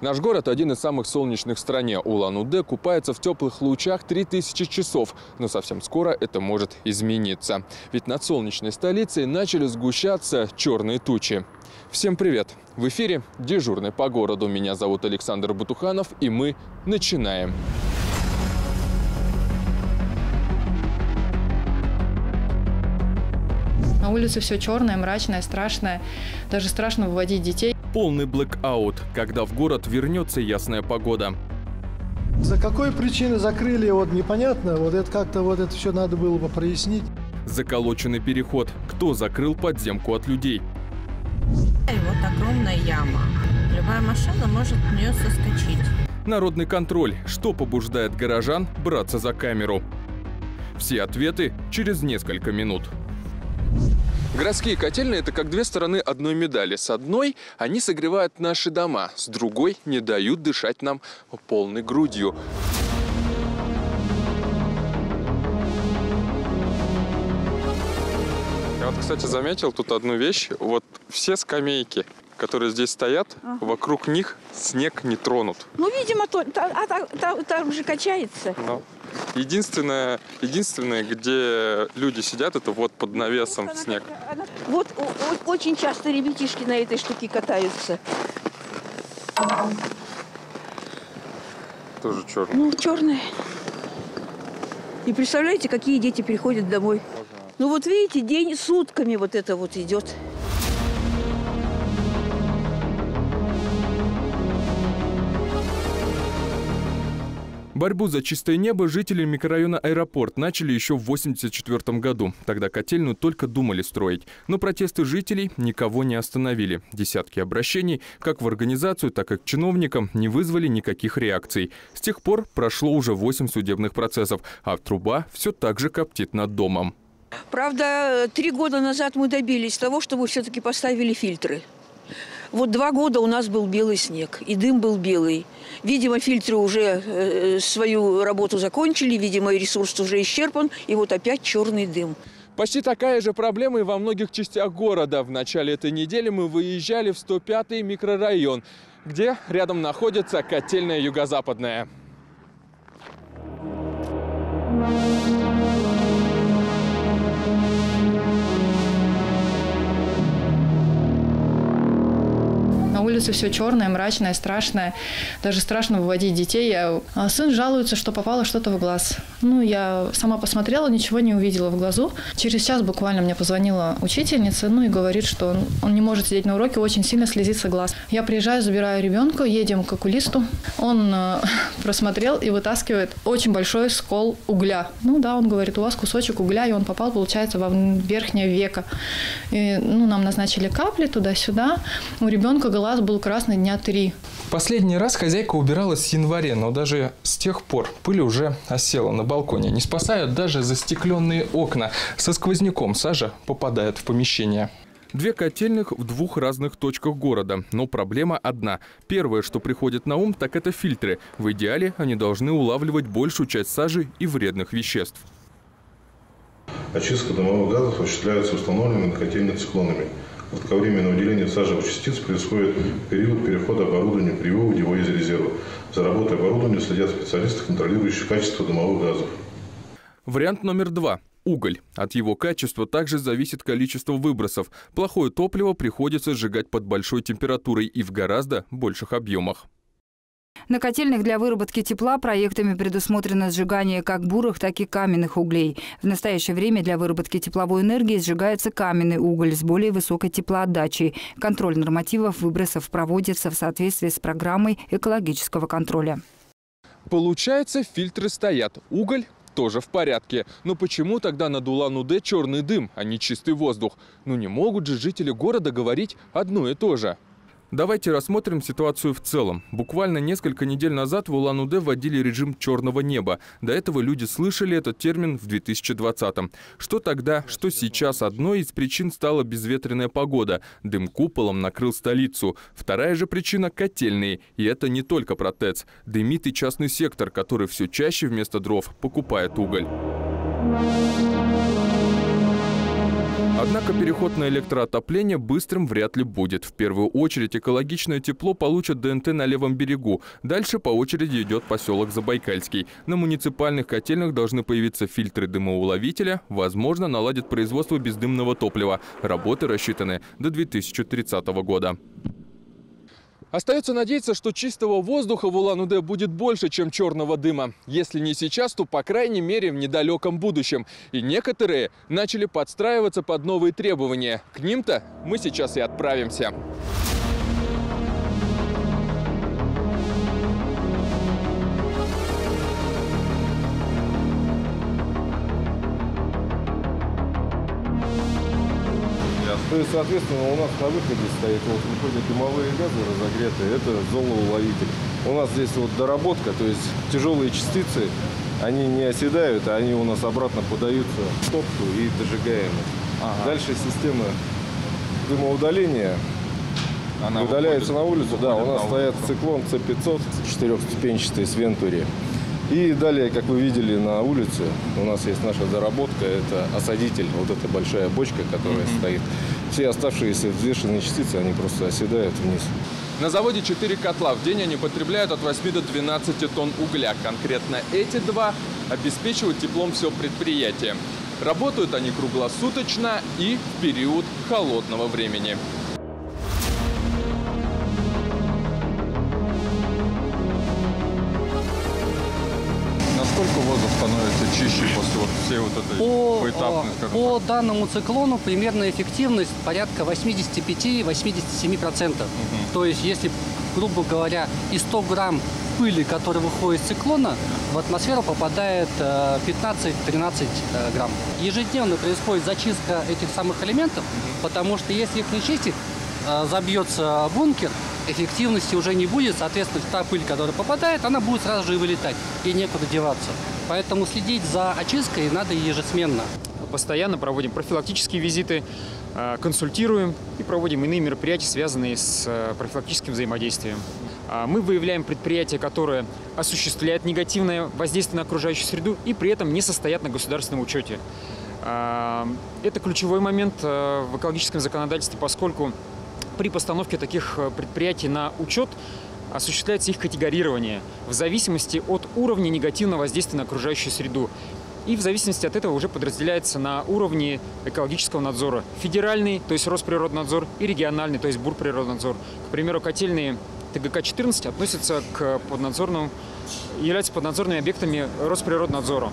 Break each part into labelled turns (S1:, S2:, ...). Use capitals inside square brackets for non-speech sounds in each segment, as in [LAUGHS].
S1: Наш город один из самых солнечных в стране. Улан-Удэ купается в теплых лучах 3000 часов. Но совсем скоро это может измениться. Ведь над солнечной столицей начали сгущаться черные тучи. Всем привет! В эфире «Дежурный по городу». Меня зовут Александр Бутуханов, и мы начинаем.
S2: На улице все черное, мрачное, страшное. Даже страшно выводить детей.
S1: Полный блэк-аут, когда в город вернется ясная погода.
S3: За какой причиной закрыли, вот непонятно. Вот это как-то вот это все надо было бы прояснить.
S1: Заколоченный переход. Кто закрыл подземку от людей?
S4: И вот огромная яма. Любая машина может в нее соскочить.
S1: Народный контроль. Что побуждает горожан браться за камеру? Все ответы через несколько минут. Городские котельные – это как две стороны одной медали. С одной – они согревают наши дома, с другой – не дают дышать нам полной грудью. Я вот, кстати, заметил тут одну вещь. Вот все скамейки, которые здесь стоят, вокруг них снег не тронут.
S5: Ну, видимо, то, та- а та- та- там же качается.
S1: Но единственное, единственное, где люди сидят, это вот под навесом
S5: Она
S1: снег.
S5: она- Вот о- очень часто ребятишки на этой штуке катаются.
S1: Тоже черный.
S5: Ну, черная. И представляете, какие дети приходят домой. Ну вот видите, день сутками вот это вот идет.
S1: Борьбу за чистое небо жители микрорайона Аэропорт начали еще в 1984 году. Тогда котельную только думали строить. Но протесты жителей никого не остановили. Десятки обращений как в организацию, так и к чиновникам не вызвали никаких реакций. С тех пор прошло уже 8 судебных процессов, а труба все так же коптит над домом.
S5: Правда, три года назад мы добились того, чтобы все-таки поставили фильтры. Вот два года у нас был белый снег, и дым был белый. Видимо, фильтры уже э, свою работу закончили, видимо, ресурс уже исчерпан, и вот опять черный дым.
S1: Почти такая же проблема и во многих частях города. В начале этой недели мы выезжали в 105-й микрорайон, где рядом находится котельная юго-западная.
S2: На улице все черное, мрачное, страшное. Даже страшно выводить детей. Я- а Сын жалуется, что попало что-то в глаз. Ну, я сама посмотрела, ничего не увидела в глазу. Через час буквально мне позвонила учительница, ну и говорит, что он, он не может сидеть на уроке, очень сильно слезится глаз. Я приезжаю, забираю ребенка, едем к окулисту. Он э, [LAUGHS] просмотрел и вытаскивает очень большой скол угля. Ну да, он говорит, у вас кусочек угля, и он попал, получается, во верхнее веко. И, ну, нам назначили капли туда-сюда. У ребенка глаз был красный дня три.
S6: Последний раз хозяйка убиралась в январе, но даже с тех пор пыль уже осела на балконе. Не спасают даже застекленные окна. Со сквозняком сажа попадает в помещение.
S1: Две котельных в двух разных точках города, но проблема одна. Первое, что приходит на ум, так это фильтры. В идеале они должны улавливать большую часть сажи и вредных веществ.
S7: Очистка дымовых газов осуществляется установленными на котельных циклонами. Кратковременное выделение сажевых частиц происходит период перехода оборудования при выводе его из резерва. За работой оборудования следят специалисты, контролирующие качество дымовых газов.
S1: Вариант номер два. Уголь. От его качества также зависит количество выбросов. Плохое топливо приходится сжигать под большой температурой и в гораздо больших объемах.
S8: На котельных для выработки тепла проектами предусмотрено сжигание как бурых, так и каменных углей. В настоящее время для выработки тепловой энергии сжигается каменный уголь с более высокой теплоотдачей. Контроль нормативов выбросов проводится в соответствии с программой экологического контроля.
S1: Получается, фильтры стоят. Уголь тоже в порядке. Но почему тогда над Улан-Удэ черный дым, а не чистый воздух? Ну не могут же жители города говорить одно и то же. Давайте рассмотрим ситуацию в целом. Буквально несколько недель назад в Улан-Удэ вводили режим черного неба. До этого люди слышали этот термин в 2020-м. Что тогда, что сейчас одной из причин стала безветренная погода. Дым куполом накрыл столицу. Вторая же причина – котельные. И это не только про ТЭЦ. Дымит и частный сектор, который все чаще вместо дров покупает уголь. Однако переход на электроотопление быстрым вряд ли будет. В первую очередь экологичное тепло получат ДНТ на левом берегу. Дальше по очереди идет поселок Забайкальский. На муниципальных котельных должны появиться фильтры дымоуловителя. Возможно, наладят производство бездымного топлива. Работы рассчитаны до 2030 года. Остается надеяться, что чистого воздуха в Улан-Удэ будет больше, чем черного дыма. Если не сейчас, то по крайней мере в недалеком будущем. И некоторые начали подстраиваться под новые требования. К ним-то мы сейчас и отправимся.
S9: То есть, соответственно, у нас на выходе стоит, вот выходят дымовые газы разогретые, это золоуловитель. У нас здесь вот доработка, то есть тяжелые частицы, они не оседают, а они у нас обратно подаются в топку и дожигаемы.
S1: Ага.
S9: Дальше система дымоудаления
S1: Она
S9: удаляется
S1: выходит-
S9: на улицу. Да, у нас
S1: на
S9: стоят циклон С500 четырехступенчатый с Вентури. И далее, как вы видели на улице, у нас есть наша доработка, это осадитель, вот эта большая бочка, которая стоит. Все оставшиеся взвешенные частицы, они просто оседают вниз.
S1: На заводе 4 котла. В день они потребляют от 8 до 12 тонн угля. Конкретно эти два обеспечивают теплом все предприятие. Работают они круглосуточно и в период холодного времени.
S10: Становится чище после вот всей вот этой
S11: По,
S10: поэтапной,
S11: э,
S10: скажем
S11: по данному циклону примерная эффективность порядка 85-87%. То есть, если, грубо говоря, из 100 грамм пыли, которая выходит из циклона, в атмосферу попадает э, 15-13 э, грамм. Ежедневно происходит зачистка этих самых элементов, потому что если их не чистить, э, забьется бункер, эффективности уже не будет, соответственно, та пыль, которая попадает, она будет сразу же и вылетать, и некуда деваться. Поэтому следить за очисткой надо ежесменно.
S12: Постоянно проводим профилактические визиты, э, консультируем и проводим иные мероприятия, связанные с э, профилактическим взаимодействием. А Мы выявляем предприятия, которые осуществляют негативное воздействие на окружающую среду и при этом не состоят на государственном учете. А, Это ключевой момент в экологическом законодательстве, поскольку при постановке таких э, предприятий на учет осуществляется их категорирование в зависимости от уровня негативного воздействия на окружающую среду. И в зависимости от этого уже подразделяется на уровне экологического надзора. Федеральный, то есть Росприроднадзор, и региональный, то есть Бурприроднадзор. К примеру, котельные ТГК-14 относятся к поднадзорным, являются поднадзорными объектами Росприроднадзора.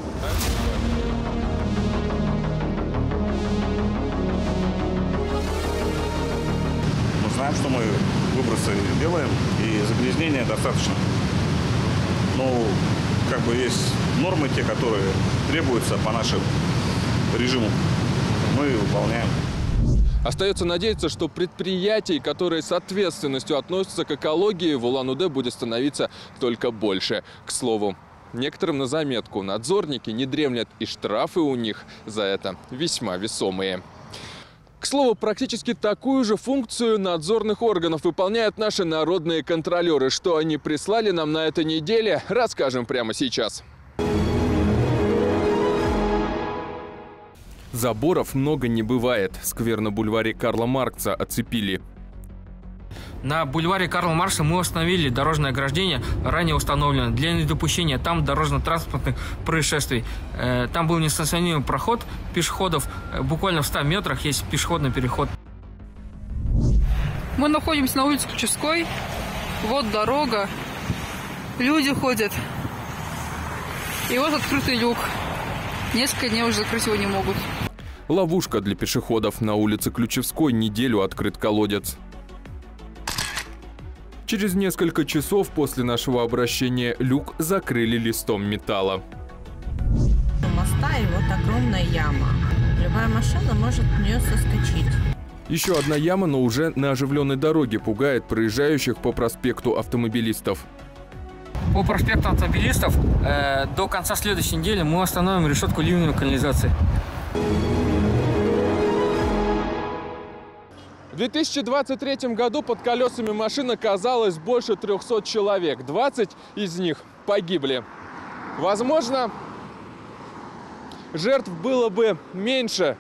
S13: Знаем, что мы выбросы делаем, и загрязнения достаточно. Но как бы есть нормы, те, которые требуются по нашему режиму. Мы выполняем.
S1: Остается надеяться, что предприятий, которые с ответственностью относятся к экологии, в Улан-Удэ будет становиться только больше. К слову, некоторым на заметку, надзорники не дремлят, и штрафы у них за это весьма весомые. Слову, практически такую же функцию надзорных органов выполняют наши народные контролеры. Что они прислали нам на этой неделе, расскажем прямо сейчас. Заборов много не бывает. Сквер на бульваре Карла Маркса оцепили.
S14: На бульваре Карла Марса мы установили дорожное ограждение, ранее установлено, для недопущения там дорожно-транспортных происшествий. Э, Там был несанкционируемый проход пешеходов. Э, Буквально в 100 метрах есть пешеходный переход.
S15: Мы находимся на улице Ключевской. Вот дорога. Люди ходят. И вот открытый люк. Несколько дней уже закрыть его не могут.
S1: Ловушка для пешеходов. На улице Ключевской неделю открыт колодец. Через несколько часов после нашего обращения люк закрыли листом металла.
S4: У моста и вот огромная яма. Любая машина может в нее соскочить.
S1: Еще одна яма, но уже на оживленной дороге пугает проезжающих по проспекту автомобилистов.
S14: По проспекту автомобилистов э, до конца следующей недели мы установим решетку ливневой канализации.
S1: В 2023 году под колесами машин оказалось больше 300 человек. 20 из них погибли. Возможно, жертв было бы меньше,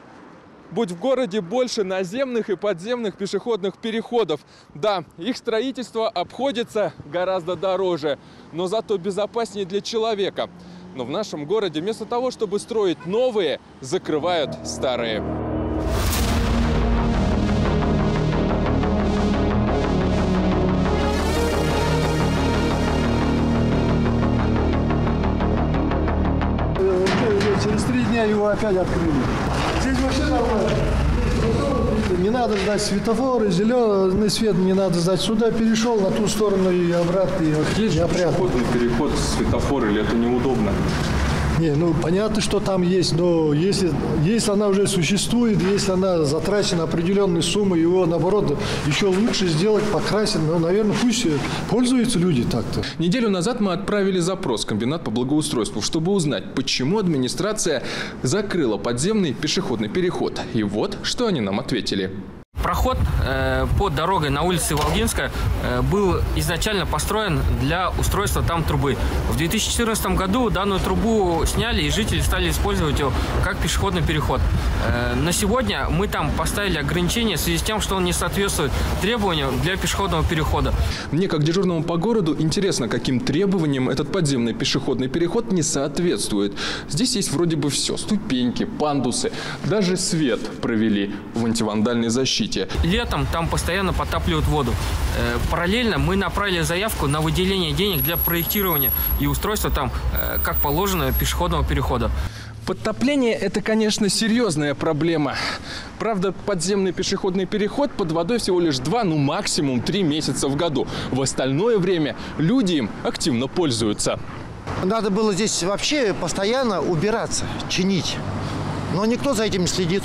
S1: будь в городе больше наземных и подземных пешеходных переходов. Да, их строительство обходится гораздо дороже, но зато безопаснее для человека. Но в нашем городе вместо того, чтобы строить новые, закрывают старые.
S3: Через три дня его опять открыли. Здесь вообще нормально. Не надо ждать светофоры, зеленый свет не надо ждать. Сюда перешел, на ту сторону и обратно. И,
S1: Есть
S3: и опрятно.
S1: переход, светофор, или это неудобно?
S3: Не, ну понятно, что там есть, но если, если она уже существует, если она затрачена определенной суммой, его наоборот еще лучше сделать, покрасить, ну, наверное, пусть пользуются люди так-то.
S1: Неделю назад мы отправили запрос в комбинат по благоустройству, чтобы узнать, почему администрация закрыла подземный пешеходный переход. И вот, что они нам ответили.
S14: Проход э, под дорогой на улице Волгинска э, был изначально построен для устройства там трубы. В 2014 году данную трубу сняли, и жители стали использовать ее как пешеходный переход. Э, на сегодня мы там поставили ограничения в связи с тем, что он не соответствует требованиям для пешеходного перехода.
S1: Мне, как дежурному по городу, интересно, каким требованиям этот подземный пешеходный переход не соответствует. Здесь есть вроде бы все. Ступеньки, пандусы, даже свет провели в антивандальной защите.
S14: Летом там постоянно подтапливают воду. Э, параллельно мы направили заявку на выделение денег для проектирования и устройства там, э, как положено, пешеходного перехода.
S1: Подтопление – это, конечно, серьезная проблема. Правда, подземный пешеходный переход под водой всего лишь два, ну максимум три месяца в году. В остальное время люди им активно пользуются.
S16: Надо было здесь вообще постоянно убираться, чинить. Но никто за этим не следит.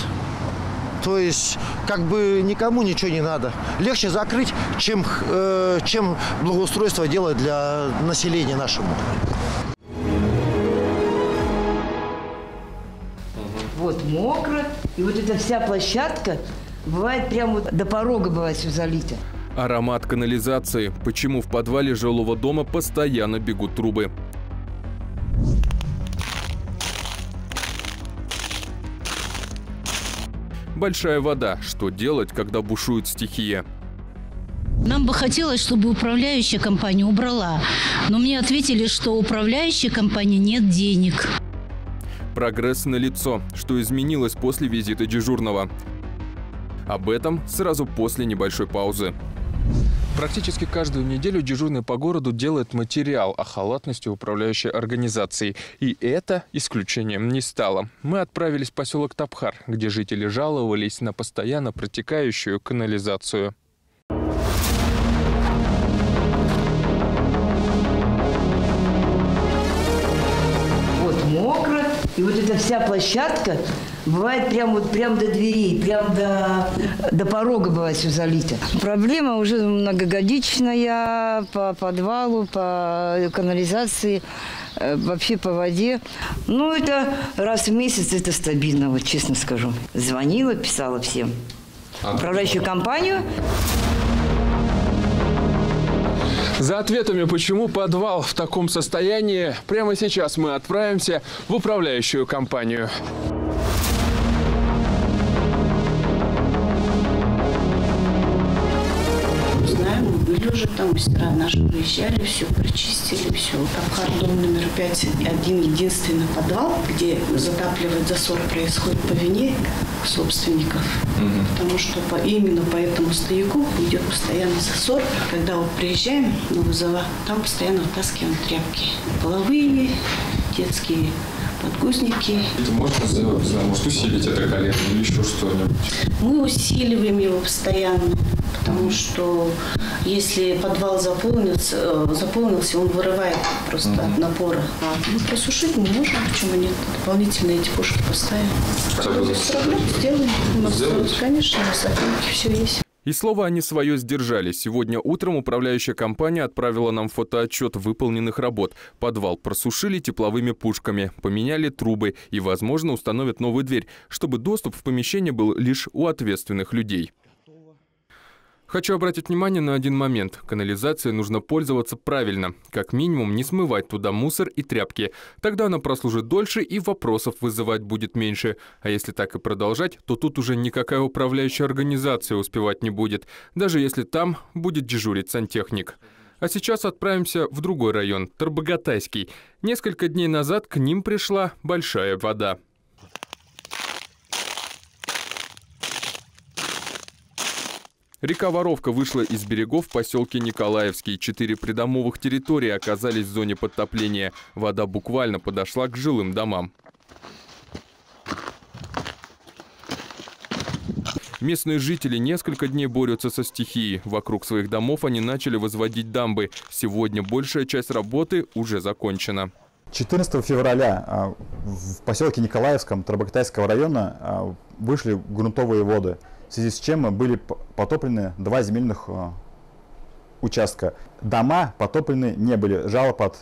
S16: То есть, как бы никому ничего не надо. Легче закрыть, чем, э, чем благоустройство делать для населения нашему.
S17: Вот мокро, и вот эта вся площадка бывает прямо вот до порога бывает все залито.
S1: Аромат канализации. Почему в подвале жилого дома постоянно бегут трубы? Большая вода. Что делать, когда бушует стихия?
S18: Нам бы хотелось, чтобы управляющая компания убрала. Но мне ответили, что управляющей компании нет денег.
S1: Прогресс налицо. Что изменилось после визита дежурного? Об этом сразу после небольшой паузы. Практически каждую неделю дежурный по городу делает материал о халатности управляющей организации. И это исключением не стало. Мы отправились в поселок Тапхар, где жители жаловались на постоянно протекающую канализацию.
S17: Вот мокро, и вот эта вся площадка бывает прямо вот прям до дверей, прям до, до порога бывает все залито. Проблема уже многогодичная по подвалу, по канализации, э, вообще по воде. Ну, это раз в месяц, это стабильно, вот честно скажу. Звонила, писала всем. Управляющую компанию.
S1: За ответами, почему подвал в таком состоянии, прямо сейчас мы отправимся в управляющую компанию.
S19: Уже там, мастера наши выезжали, все прочистили, все. Тапхар, дом номер пять, один единственный подвал, где затапливает засор происходит по вине собственников. Потому что по, именно по этому стояку идет постоянный засор. Когда вот приезжаем на вызова, там постоянно вытаскиваем тряпки. Половые, детские подгузники.
S6: Это можно не знаю, может усилить это колено или еще что-нибудь?
S19: Мы усиливаем его постоянно, потому что если подвал заполнится, э, заполнился, он вырывает просто от напора. А ну, просушить мы можем, почему нет? Дополнительные эти пушки поставим. Без проблем сделаем. У нас, конечно, на все есть.
S1: И слово они свое сдержали. Сегодня утром управляющая компания отправила нам фотоотчет выполненных работ. Подвал просушили тепловыми пушками, поменяли трубы и, возможно, установят новую дверь, чтобы доступ в помещение был лишь у ответственных людей. Хочу обратить внимание на один момент. Канализацией нужно пользоваться правильно. Как минимум не смывать туда мусор и тряпки. Тогда она прослужит дольше и вопросов вызывать будет меньше. А если так и продолжать, то тут уже никакая управляющая организация успевать не будет. Даже если там будет дежурить сантехник. А сейчас отправимся в другой район, Тарбогатайский. Несколько дней назад к ним пришла большая вода. Река Воровка вышла из берегов в поселке Николаевский. Четыре придомовых территории оказались в зоне подтопления. Вода буквально подошла к жилым домам. Местные жители несколько дней борются со стихией. Вокруг своих домов они начали возводить дамбы. Сегодня большая часть работы уже закончена.
S20: 14 февраля а, в поселке Николаевском Тарбактайского района а, вышли грунтовые воды в связи с чем были потоплены два земельных э, участка. Дома потоплены не были, жалоб от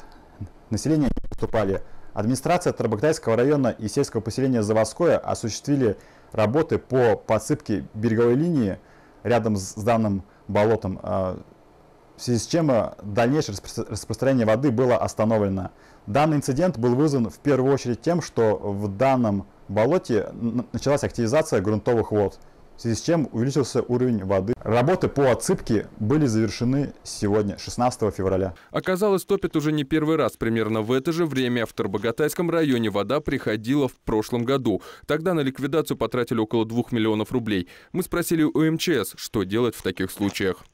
S20: населения не поступали. Администрация Тарбактайского района и сельского поселения Заводское осуществили работы по подсыпке береговой линии рядом с данным болотом, э, в связи с чем э, дальнейшее распространение воды было остановлено. Данный инцидент был вызван в первую очередь тем, что в данном болоте началась активизация грунтовых вод в связи с чем увеличился уровень воды. Работы по отсыпке были завершены сегодня, 16 февраля.
S1: Оказалось, топит уже не первый раз. Примерно в это же время в Тарбогатайском районе вода приходила в прошлом году. Тогда на ликвидацию потратили около 2 миллионов рублей. Мы спросили у МЧС, что делать в таких случаях.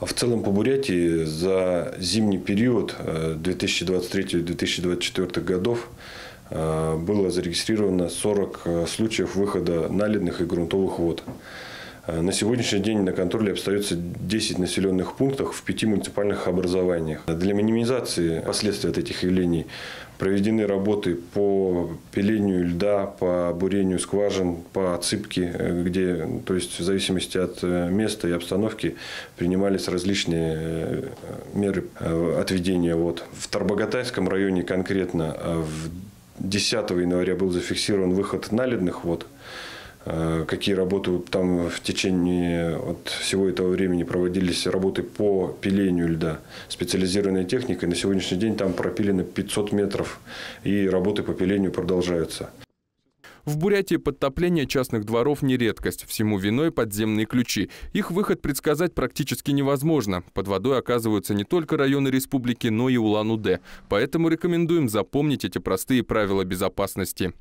S21: В целом по Бурятии за зимний период 2023-2024 э, годов было зарегистрировано 40 э, случаев выхода наледных и грунтовых вод. Э, на сегодняшний день на контроле остается 10 населенных пунктов в 5 муниципальных образованиях. Для минимизации последствий от этих явлений проведены работы по пилению льда, по бурению скважин, по отсыпке, где, то есть в зависимости от места и обстановки принимались различные меры отведения вод. В Тарбогатайском районе конкретно в 10 января был зафиксирован выход наледных вод. Э, какие работы там в течение вот всего этого времени проводились работы по пилению льда специализированной техникой. На сегодняшний день там пропилено 500 метров и работы по пилению продолжаются.
S1: В Бурятии подтопление частных дворов не редкость. Всему виной подземные ключи. Их выход предсказать практически невозможно. Под водой оказываются не только районы республики, но и Улан-Удэ. Поэтому рекомендуем запомнить эти простые правила безопасности.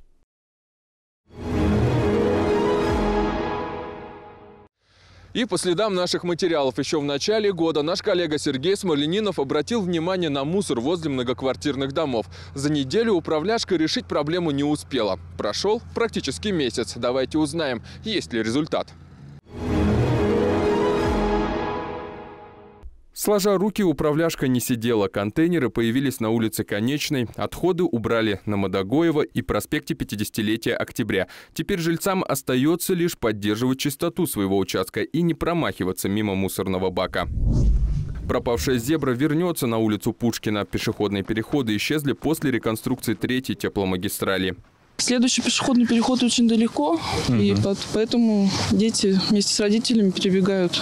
S1: И по следам наших материалов еще в начале года наш коллега Сергей Смоленинов обратил внимание на мусор возле многоквартирных домов. За неделю управляшка решить проблему не успела. Прошел практически месяц. Давайте узнаем, есть ли результат. Сложа руки, управляшка не сидела. Контейнеры появились на улице Конечной. Отходы убрали на Мадагоева и проспекте 50-летия октября. Теперь жильцам остается лишь поддерживать чистоту своего участка и не промахиваться мимо мусорного бака. Пропавшая зебра вернется на улицу Пушкина. Пешеходные переходы исчезли после реконструкции третьей тепломагистрали.
S22: Следующий пешеходный переход очень далеко, угу. и поэтому дети вместе с родителями перебегают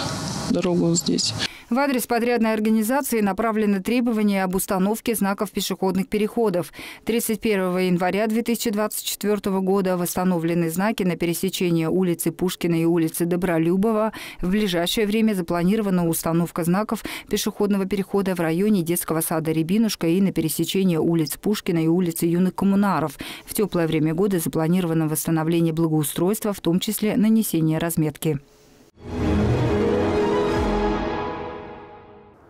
S22: дорогу здесь.
S8: В адрес подрядной организации направлены требования об установке знаков пешеходных переходов. 31 января 2024 года восстановлены знаки на пересечении улицы Пушкина и улицы Добролюбова. В ближайшее время запланирована установка знаков пешеходного перехода в районе детского сада «Рябинушка» и на пересечении улиц Пушкина и улицы Юных Коммунаров. В теплое время года запланировано восстановление благоустройства, в том числе нанесение разметки.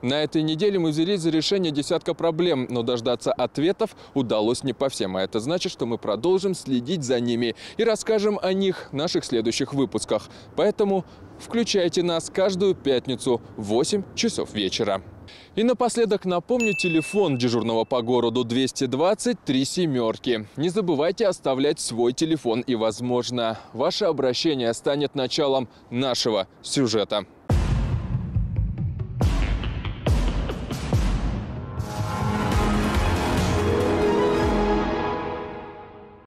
S1: На этой неделе мы взялись за решение десятка проблем, но дождаться ответов удалось не по всем. А это значит, что мы продолжим следить за ними и расскажем о них в наших следующих выпусках. Поэтому включайте нас каждую пятницу в 8 часов вечера. И напоследок напомню телефон дежурного по городу 220 3 семерки. Не забывайте оставлять свой телефон и, возможно, ваше обращение станет началом нашего сюжета.